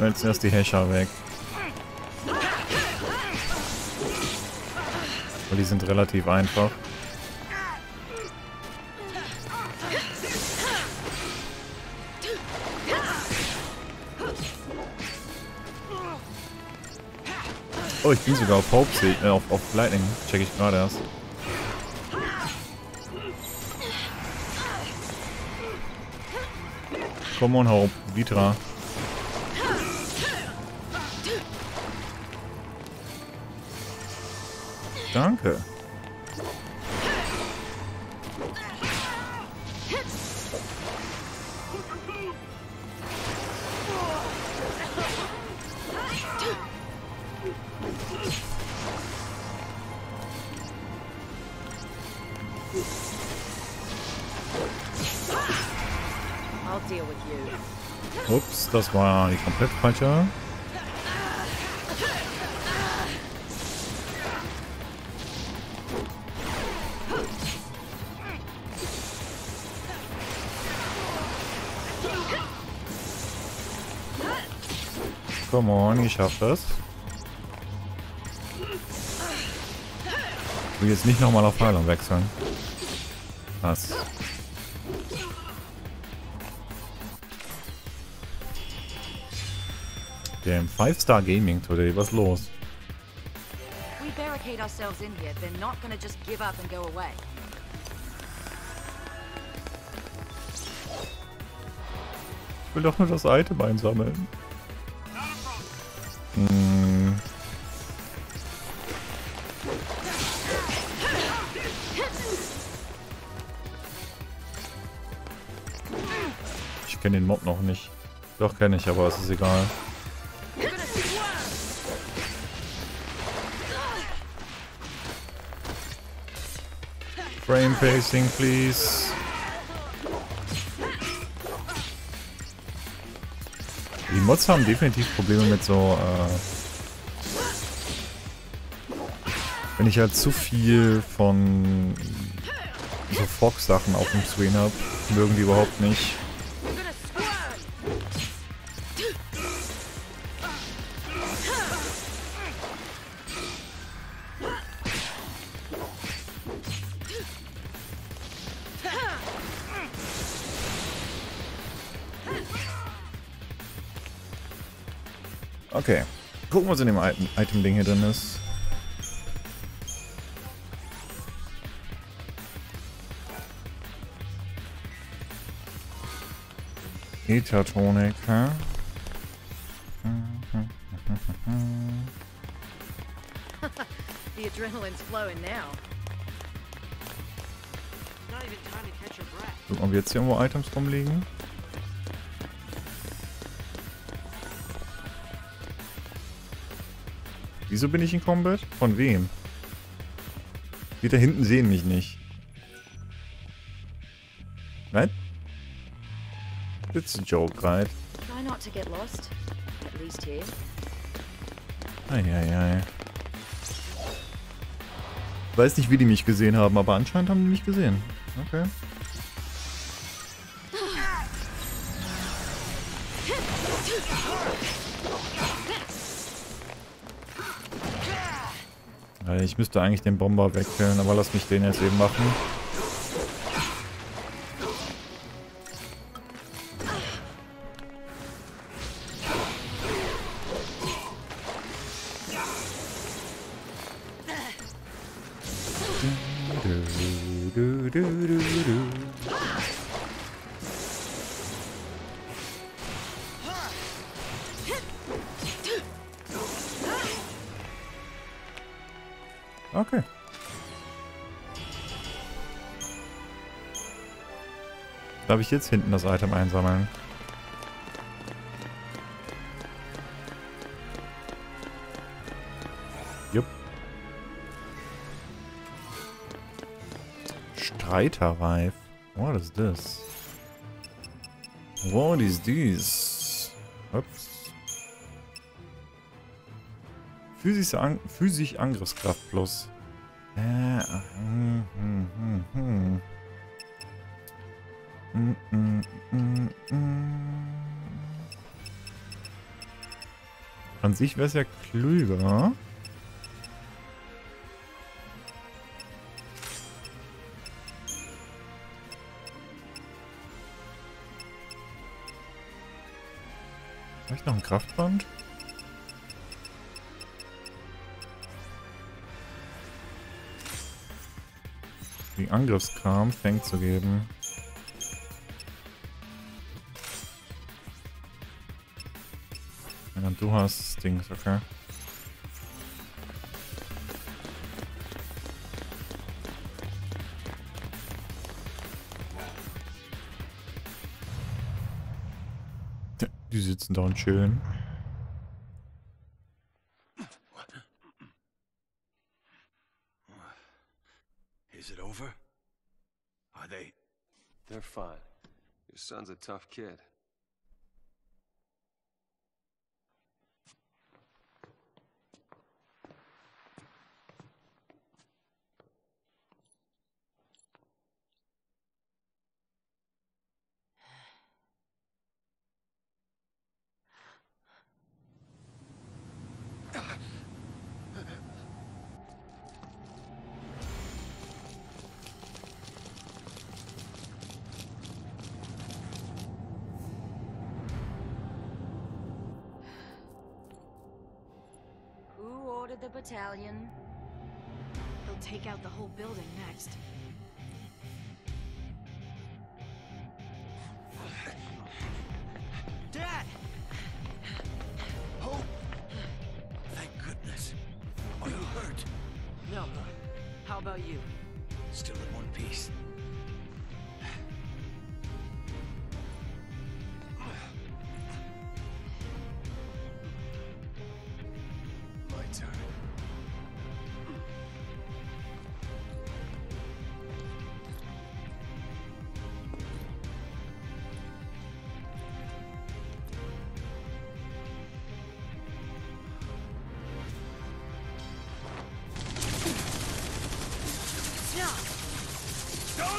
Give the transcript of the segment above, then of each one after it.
Jetzt erst die Häscher weg. Weil die sind relativ einfach. Oh, ich bin sogar auf Hope, äh, auf, auf Lightning. Check ich gerade erst. Come on, Hope. Vitra. Danke. Ups, das war die komplett falsche. Come on, ich schaff das. Ich will jetzt nicht nochmal auf Heilung wechseln. Was? Damn, 5-Star Gaming today, was los? We barricade ourselves in here, they're not gonna just give up and go away. Ich will doch nur das Item einsammeln. Ich kenne den Mob noch nicht. Doch kenne ich, aber es ist egal. Frame pacing, please. Die Mods haben definitiv Probleme mit so, äh Wenn ich halt zu viel von so Fox-Sachen auf dem Screen habe, mögen die überhaupt nicht. Gucken, was in dem Item-Ding hier drin ist. Ethertonik, hä? The adrenaline's flowing now. Not even time to catch your breath. Gucken, ob jetzt hier irgendwo Items rumliegen. Wieso bin ich in Combat? Von wem? Die da hinten sehen mich nicht. Right? It's a joke, right? Try not to get lost. At least here. Eieiei. Weiß nicht, wie die mich gesehen haben, aber anscheinend haben die mich gesehen. Okay. Ich müsste eigentlich den Bomber wegkillen, aber lass mich den jetzt eben machen. Darf ich jetzt hinten das Item einsammeln? Jupp. Streiterreif. What is this? What is this? Ups. Physische An Physisch Angriffskraft plus. Äh, hm, hm, hm, hm. An sich wäre es ja klüger. Ich noch ein Kraftband? Die Angriffskram fängt zu geben. Du hast Dings, okay. Die sitzen da und chillen. Is it over? Are they? They're fine. Your son's a tough kid. About you? Still in one piece.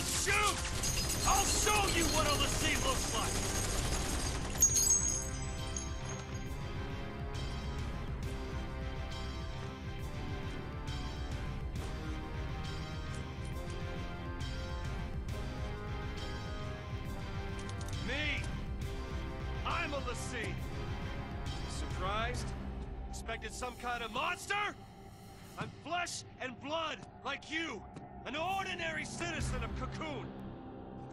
Don't shoot! I'll show you what all the looks like! Me! I'm a Lassie! Surprised? Expected some kind of monster? I'm flesh and blood, like you! An ordinary citizen of Cocoon!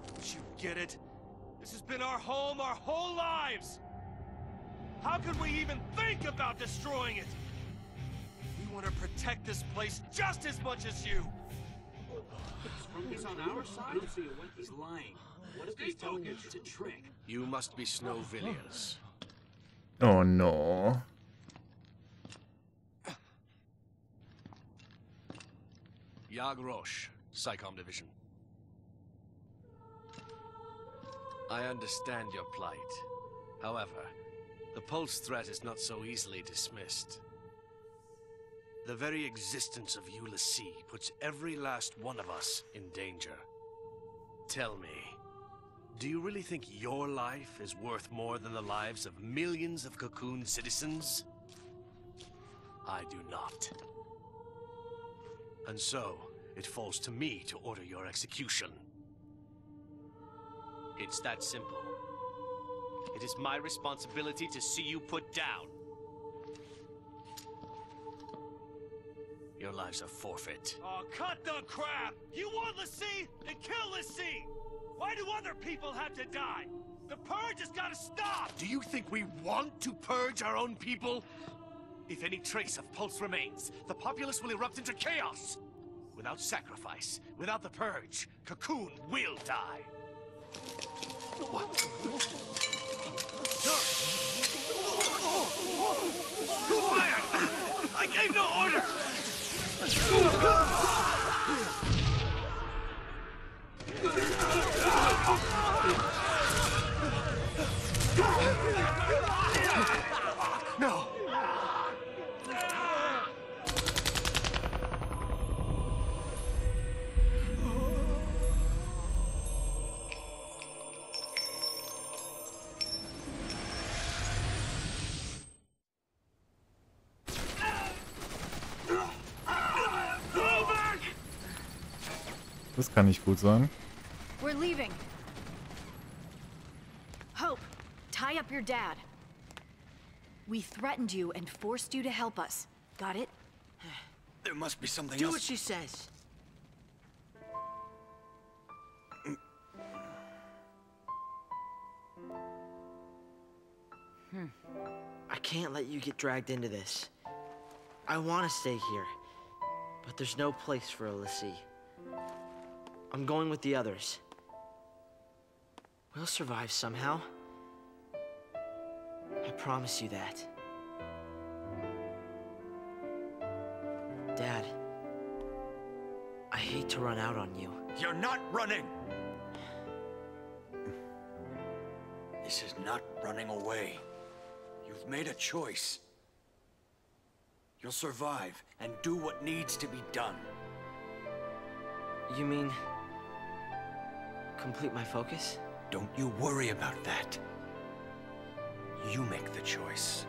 Don't you get it? This has been our home our whole lives! How could we even think about destroying it? We want to protect this place just as much as you! He's on our side? I don't see a way he's lying. What if he's telling us it's a trick? You must be Snow Villiers. Oh no. Yag Roche, SciComm Division. I understand your plight. However, the Pulse threat is not so easily dismissed. The very existence of Ulysses puts every last one of us in danger. Tell me, do you really think your life is worth more than the lives of millions of Cocoon citizens? I do not. And so, it falls to me to order your execution. It's that simple. It is my responsibility to see you put down. Your lives are forfeit. Oh, cut the crap! You want Lassie? Then kill Lassie! Why do other people have to die? The purge has got to stop! Do you think we want to purge our own people? If any trace of Pulse remains, the populace will erupt into chaos! Without sacrifice, without the purge, Cocoon will die! Fired? I gave no order! Kann nicht gut sein. We're leaving. Hope, tie up your dad. We threatened you and forced you to help us. Got it? There must be something Do else. Do what she says. Hmm. I can't let you get dragged into this. I want to stay here, but there's no place for Alyssey. I'm going with the others. We'll survive somehow. I promise you that. Dad, I hate to run out on you. You're not running! This is not running away. You've made a choice. You'll survive and do what needs to be done. You mean complete my focus? Don't you worry about that. You make the choice.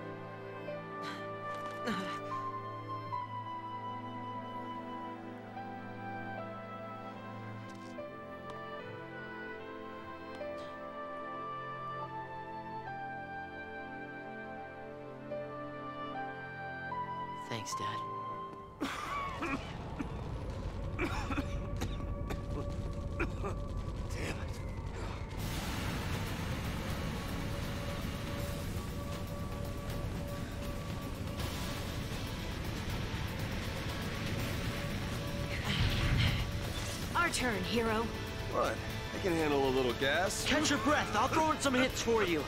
Thanks, Dad. turn, hero. What? I can handle a little gas. Catch your breath. I'll throw in some hits for you.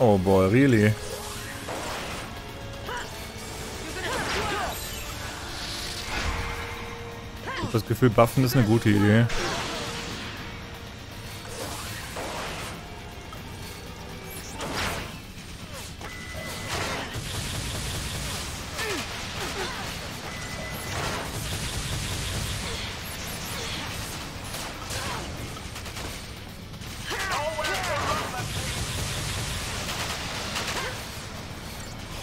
Oh boy, really? Ich hab das Gefühl, Buffen ist eine gute Idee.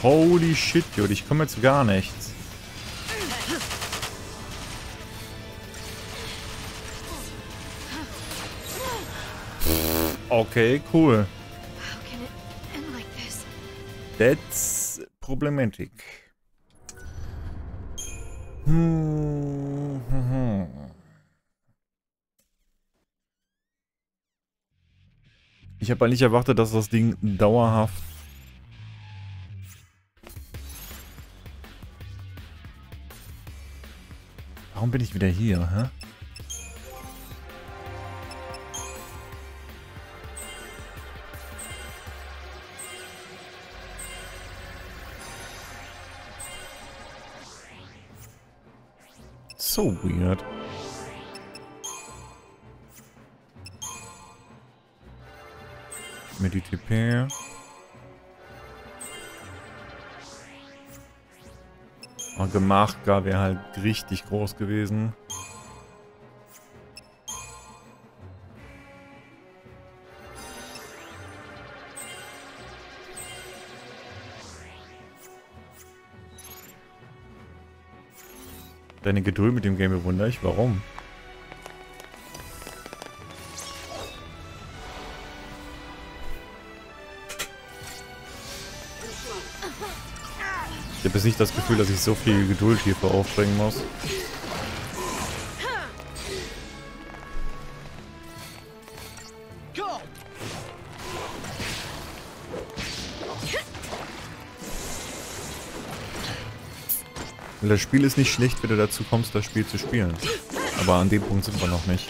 Holy shit, dude, ich komme jetzt gar nichts. Okay, cool. That's problematic. Hm, hm, hm. Ich habe eigentlich erwartet, dass das Ding dauerhaft Warum bin ich wieder hier, hä? So weird. Mit Gemacht gar wäre halt richtig groß gewesen. Deine Geduld mit dem Game bewundere ich. Warum? Habe jetzt nicht das Gefühl, dass ich so viel Geduld hierfür aufbringen muss. Das Spiel ist nicht schlecht, wenn du dazu kommst, das Spiel zu spielen. Aber an dem Punkt sind wir noch nicht.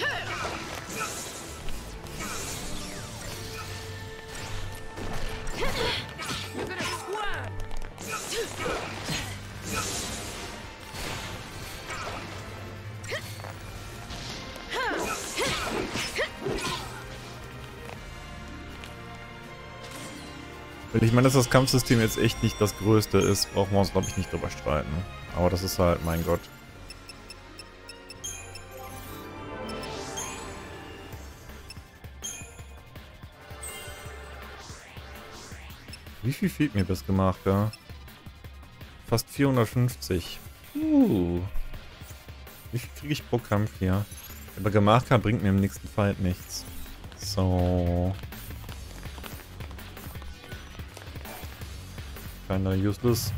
Dass das Kampfsystem jetzt echt nicht das größte ist, brauchen wir uns, glaube ich, nicht drüber streiten. Aber das ist halt, mein Gott. Wie viel fehlt mir bis gemacht, ja? fast 450. Uh. Wie viel kriege ich pro Kampf hier? Aber Gemarka bringt mir im nächsten Fight nichts. So. Keiner useless.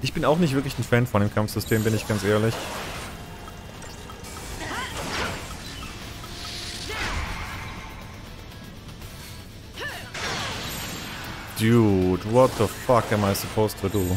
Ich bin auch nicht wirklich ein Fan von dem Kampfsystem, bin ich ganz ehrlich. Dude, what the fuck am I supposed to do?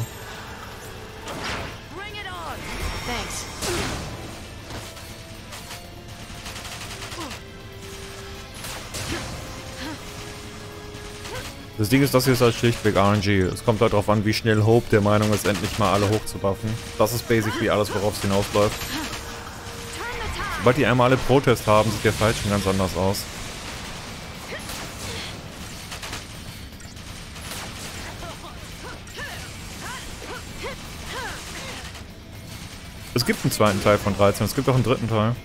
Das Ding ist, das hier ist halt schlichtweg RNG. Es kommt halt darauf an, wie schnell Hope der Meinung ist, endlich mal alle hochzubuffen. Das ist basically alles, worauf es hinausläuft. Sobald die einmal alle Protest haben, sieht der Fight schon ganz anders aus. Es gibt einen zweiten Teil von 13, es gibt auch einen dritten Teil.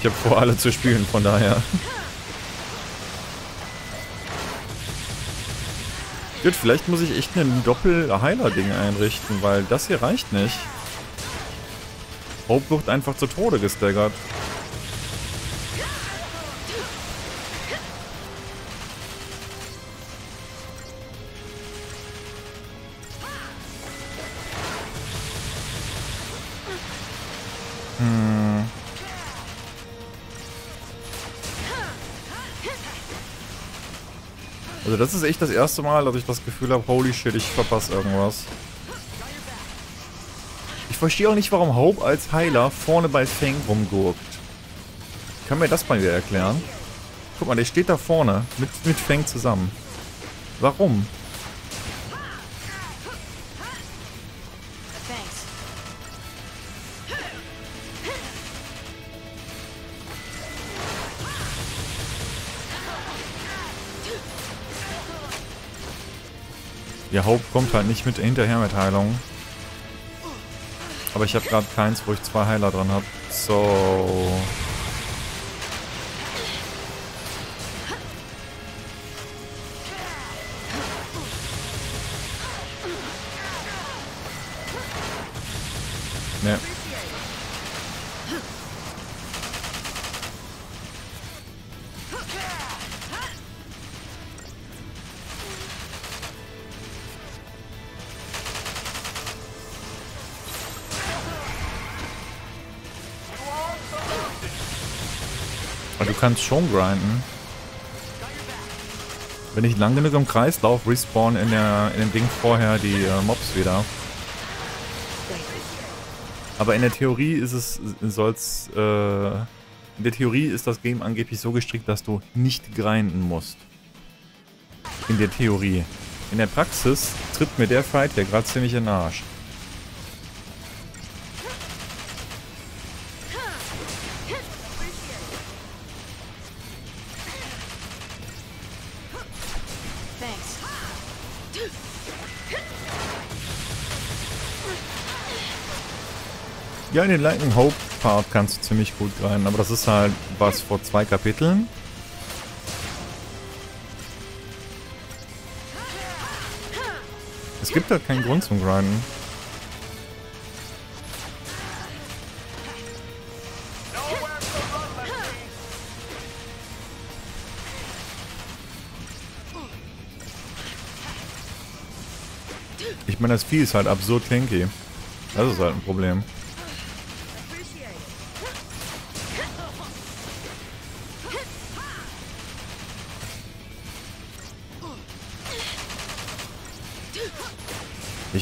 Ich habe vor, alle zu spielen, von daher. Gut, vielleicht muss ich echt ein Doppel-Heiler-Ding einrichten, weil das hier reicht nicht. Hope wird einfach zu Tode gestaggert. Also das ist echt das erste Mal, dass ich das Gefühl habe, holy shit, ich verpasse irgendwas. Ich verstehe auch nicht, warum Hope als Heiler vorne bei Fang rumgurkt. Kann mir das mal wieder erklären? Guck mal, der steht da vorne mit, mit Fang zusammen. Warum? Ja, Hope kommt halt nicht mit hinterher mit Heilung. Aber ich habe gerade keins, wo ich zwei Heiler dran habe. So. Kannst schon grinden. Wenn ich lang genug im Kreis laufe, respawn in, der, in dem Ding vorher die äh, Mobs wieder. Aber in der Theorie ist es, soll's, äh, in der Theorie ist das Game angeblich so gestrickt, dass du nicht grinden musst. In der Theorie. In der Praxis tritt mir der Fight hier gerade ziemlich in den Arsch. Ja, in den Lightning Hope Part kannst du ziemlich gut grinden, aber das ist halt was vor zwei Kapiteln. Es gibt halt keinen Grund zum Grinden. Ich meine, das Vieh ist halt absurd kinky. Das ist halt ein Problem.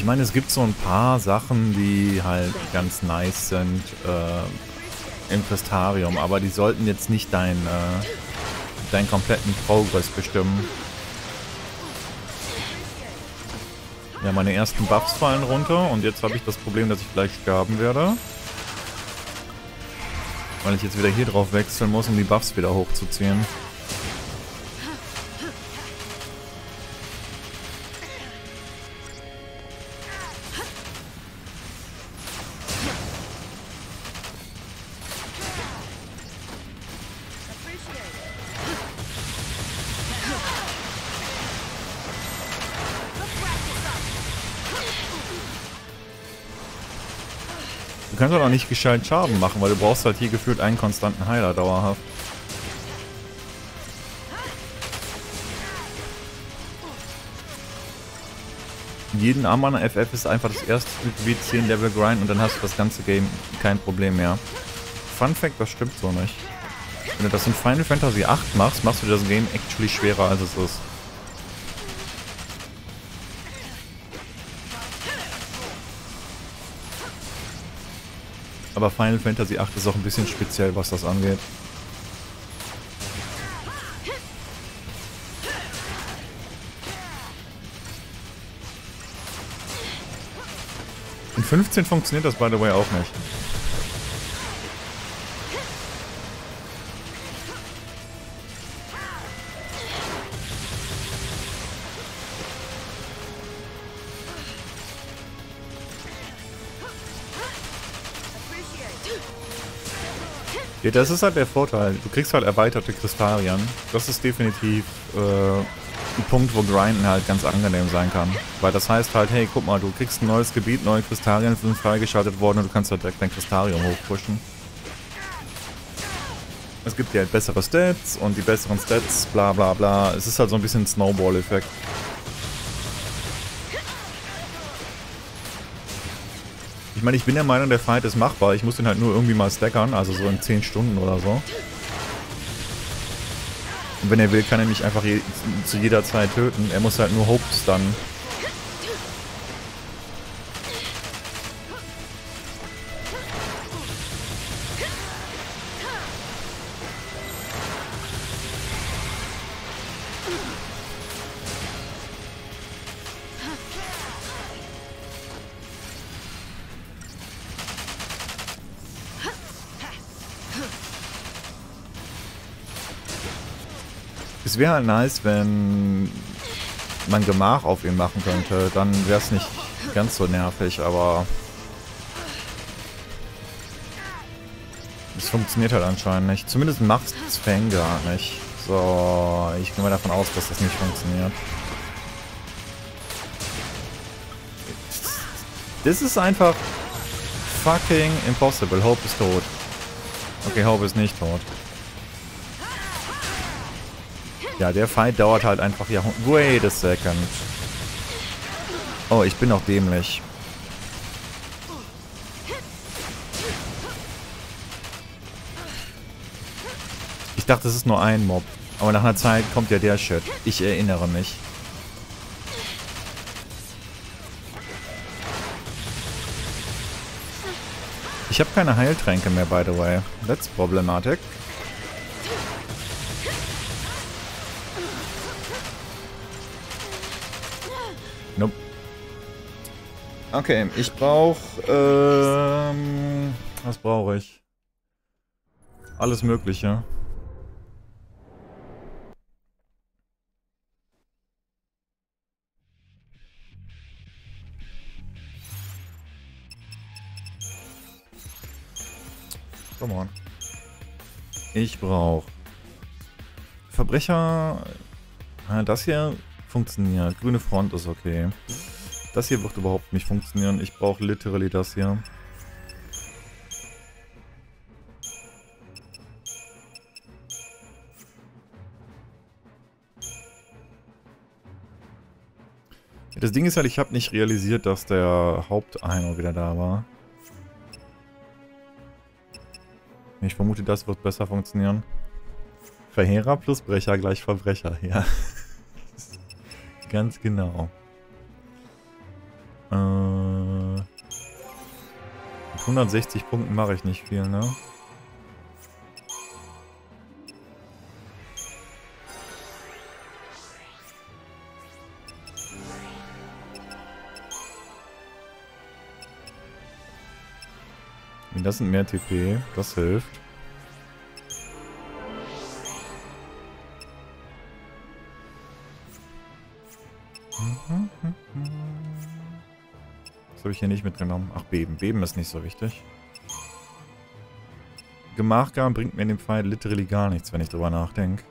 Ich meine, es gibt so ein paar Sachen, die halt ganz nice sind äh, im Crystarium, aber die sollten jetzt nicht dein, äh, deinen kompletten Progress bestimmen. Ja, meine ersten Buffs fallen runter und jetzt habe ich das Problem, dass ich gleich sterben werde. Weil ich jetzt wieder hier drauf wechseln muss, um die Buffs wieder hochzuziehen. Du kannst auch nicht gescheit Schaden machen, weil du brauchst halt hier gefühlt einen konstanten Heiler dauerhaft. jeden Amman FF ist einfach das erste W10 Level Grind und dann hast du das ganze Game kein Problem mehr. Fun Fact, das stimmt so nicht. Wenn du das in Final Fantasy VIII machst, machst du das Game actually schwerer als es ist. Aber Final Fantasy VIII ist auch ein bisschen speziell, was das angeht. In 15 funktioniert das by the way auch nicht. Ja, das ist halt der Vorteil. Du kriegst halt erweiterte Kristallien. Das ist definitiv äh, ein Punkt, wo Grinden halt ganz angenehm sein kann. Weil das heißt halt, hey, guck mal, du kriegst ein neues Gebiet, neue Kristallien sind freigeschaltet worden und du kannst halt direkt dein Kristalium hochpushen. Es gibt dir halt bessere Stats und die besseren Stats, bla bla bla. Es ist halt so ein bisschen Snowball-Effekt. Meine, ich bin der Meinung, der Fight ist machbar. Ich muss den halt nur irgendwie mal stackern, also so in 10 Stunden oder so. Und wenn er will, kann er mich einfach je, zu jeder Zeit töten. Er muss halt nur Hopes dann. Es wäre halt nice, wenn man Gemach auf ihn machen könnte. Dann wäre es nicht ganz so nervig, aber... Es funktioniert halt anscheinend nicht. Zumindest macht es Fangard nicht. So, ich gehe mal davon aus, dass das nicht funktioniert. Das ist einfach fucking impossible. Hope ist tot. Okay, Hope ist nicht tot. Ja, der Fight dauert halt einfach ja. Wait a second. Oh, ich bin auch dämlich. Ich dachte, es ist nur ein Mob. Aber nach einer Zeit kommt ja der Shit. Ich erinnere mich. Ich habe keine Heiltränke mehr, by the way. That's problematic. Okay, ich brauche... Ähm, was brauche ich? Alles Mögliche. Come on. Ich brauche Verbrecher. Das hier funktioniert. Grüne Front ist okay. Das hier wird überhaupt nicht funktionieren. Ich brauche literally das hier. Das Ding ist halt, ich habe nicht realisiert, dass der Haupteiner wieder da war. Ich vermute, das wird besser funktionieren. Verheerer plus Brecher gleich Verbrecher, ja. Ganz genau. Äh, mit 160 Punkten mache ich nicht viel, ne? Das sind mehr TP, das hilft. Ich hier nicht mitgenommen. Ach, Beben. Beben ist nicht so wichtig. Gemachgarn bringt mir in dem Fall literally gar nichts, wenn ich drüber nachdenke.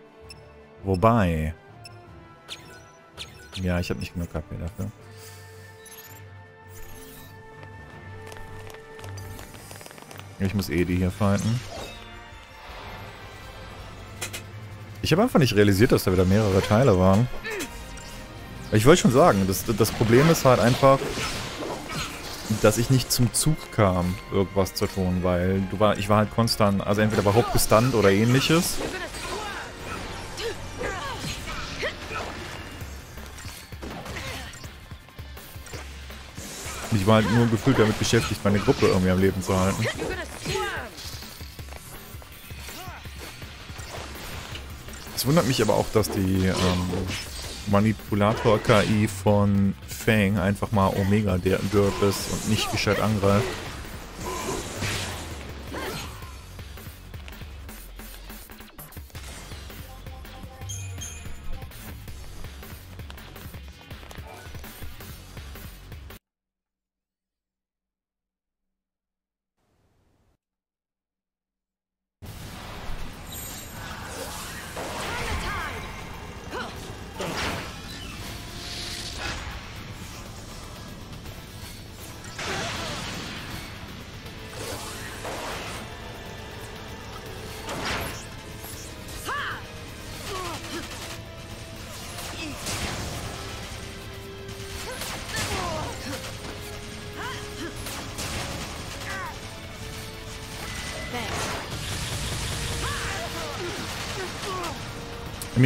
Wobei... Ja, ich habe nicht genug KP dafür. Ich muss eh die hier fighten. Ich habe einfach nicht realisiert, dass da wieder mehrere Teile waren. Ich wollte schon sagen, das, das Problem ist halt einfach, dass ich nicht zum Zug kam, irgendwas zu tun, weil du war, ich war halt konstant, also entweder überhaupt gestunt oder ähnliches. Ich war halt nur gefühlt damit beschäftigt, meine Gruppe irgendwie am Leben zu halten. Es wundert mich aber auch, dass die ähm, Manipulator-KI von Fang einfach mal Omega der Derp ist und nicht gescheit angreift.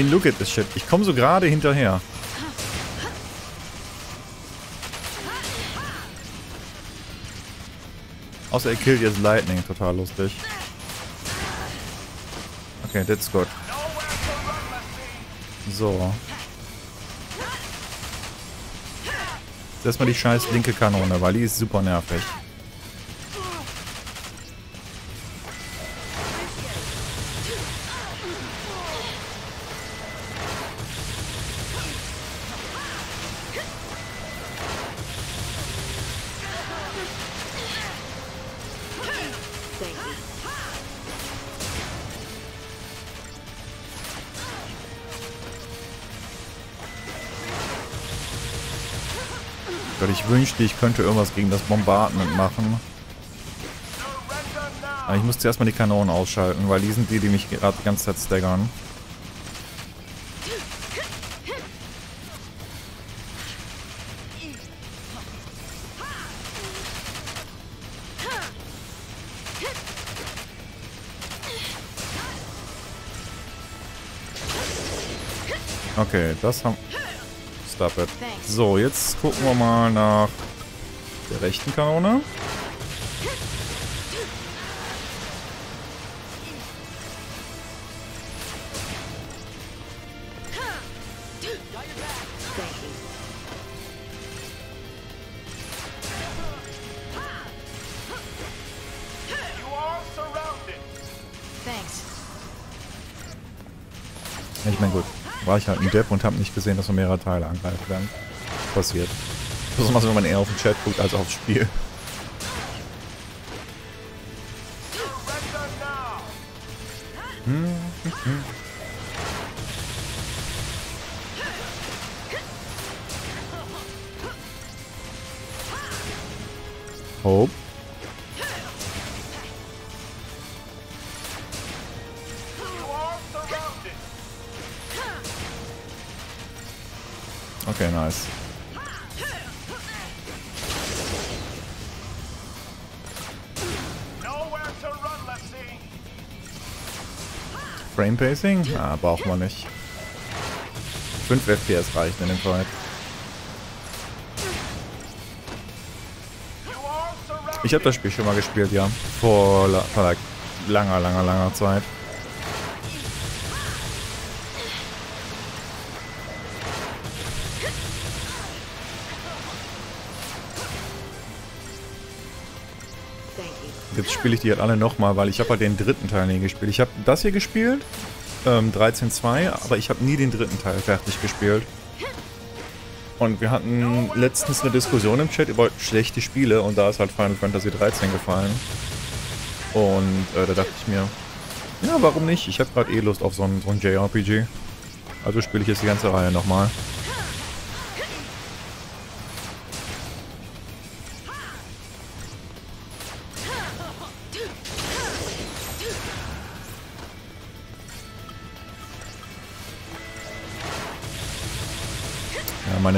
Mean, look at this shit. Ich komme so gerade hinterher. Außer er killt jetzt Lightning. Total lustig. Okay, that's good. So. Jetzt erstmal die scheiß linke Kanone, weil die ist super nervig. Ich wünschte, ich könnte irgendwas gegen das Bombardment machen. Aber ich muss zuerst mal die Kanonen ausschalten, weil die sind die, die mich gerade die ganze Zeit staggern. Okay, das haben... Stop it. So, jetzt gucken wir mal nach der rechten Kanone. War ich halt ein Depp und habe nicht gesehen, dass noch mehrere Teile angreifen werden. Passiert. Besonders wenn man eher auf den Chat guckt als aufs Spiel. Hope. Nice. Frame Pacing? Ah, braucht man nicht. 5 FPS reichen in dem Fall. Ich habe das Spiel schon mal gespielt, ja. Vor, vor langer, langer, langer Zeit. Spiele ich die halt alle nochmal, weil ich habe halt den dritten Teil nie gespielt. Ich habe das hier gespielt, ähm, 13.2, aber ich habe nie den dritten Teil fertig gespielt. Und wir hatten letztens eine Diskussion im Chat über schlechte Spiele und da ist halt Final Fantasy 13 gefallen. Und äh, da dachte ich mir, ja, warum nicht? Ich habe gerade eh Lust auf so ein, so ein JRPG. Also spiele ich jetzt die ganze Reihe nochmal. Ja,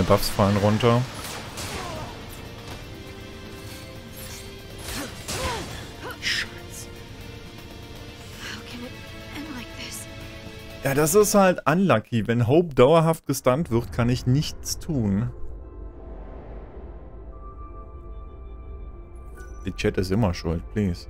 Buffs fallen runter. Ja, das ist halt unlucky. Wenn Hope dauerhaft gestunt wird, kann ich nichts tun. Die Chat ist immer schuld, please.